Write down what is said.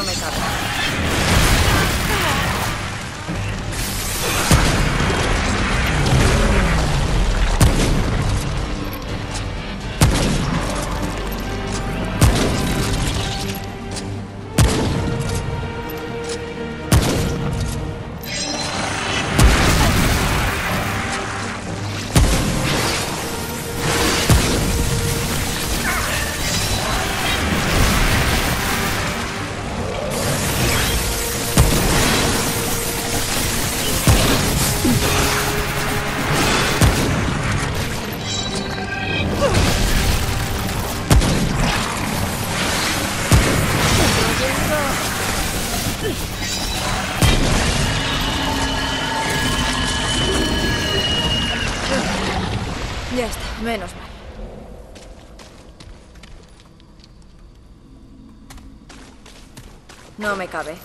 aumentada. Ya está, menos mal. No me cabe.